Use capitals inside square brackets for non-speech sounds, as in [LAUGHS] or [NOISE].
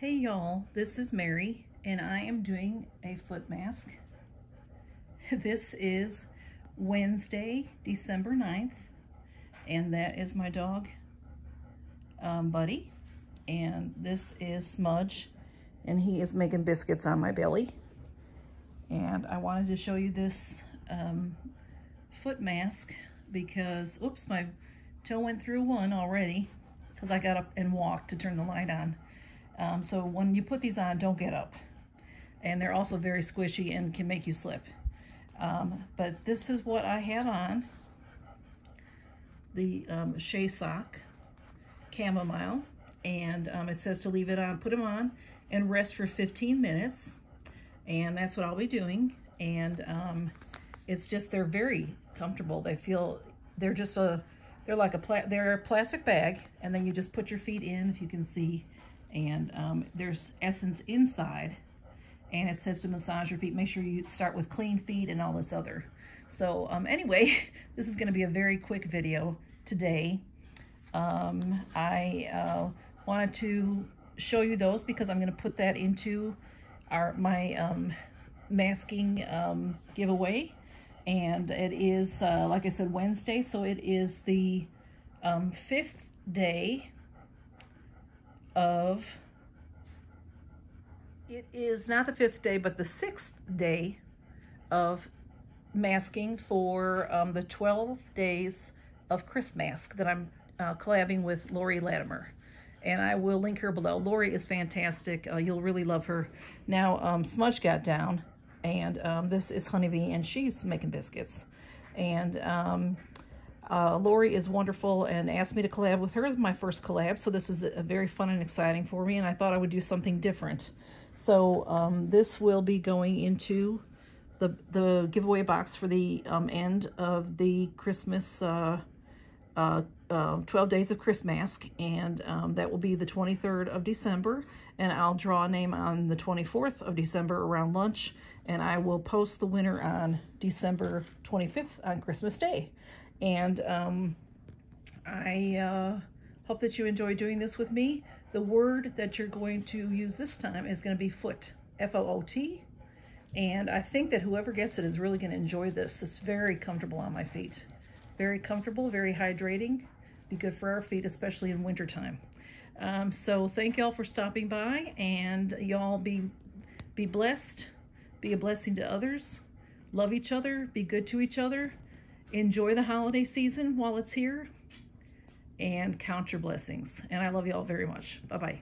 Hey y'all, this is Mary and I am doing a foot mask. [LAUGHS] This is Wednesday, December 9th and that is my dog um, Buddy and this is Smudge and he is making biscuits on my belly and I wanted to show you this um, foot mask because, oops, my toe went through one already because I got up and walked to turn the light on. Um, so when you put these on, don't get up. And they're also very squishy and can make you slip. Um, but this is what I have on. The um, Shea Sock Chamomile. And um, it says to leave it on, put them on, and rest for 15 minutes. And that's what I'll be doing. And um, it's just, they're very comfortable. They feel, they're just a, they're like a, pla they're a plastic bag. And then you just put your feet in, if you can see and um, there's essence inside and it says to massage your feet. Make sure you start with clean feet and all this other. So um, anyway, [LAUGHS] this is gonna be a very quick video today. Um, I uh, wanted to show you those because I'm gonna put that into our my um, masking um, giveaway. And it is, uh, like I said, Wednesday, so it is the um, fifth day of, it is not the fifth day, but the sixth day of masking for um, the 12 days of Christmask that I'm uh, collabing with Laurie Latimer. And I will link her below. Laurie is fantastic. Uh, you'll really love her. Now, um, Smudge got down, and um, this is Honeybee, and she's making biscuits. And um, uh, Laurie is wonderful and asked me to collab with her, my first collab, so this is a, very fun and exciting for me, and I thought I would do something different. So um, this will be going into the, the giveaway box for the um, end of the Christmas, uh, uh, uh, 12 Days of Christmas, and um, that will be the 23rd of December, and I'll draw a name on the 24th of December around lunch, and I will post the winner on December 25th on Christmas Day. And um, I uh, hope that you enjoy doing this with me. The word that you're going to use this time is going to be foot, F-O-O-T. And I think that whoever gets it is really going to enjoy this. It's very comfortable on my feet. Very comfortable, very hydrating. Be good for our feet, especially in wintertime. Um, so thank y'all for stopping by and y'all be, be blessed. Be a blessing to others. Love each other. Be good to each other enjoy the holiday season while it's here and count your blessings. And I love you all very much. Bye-bye.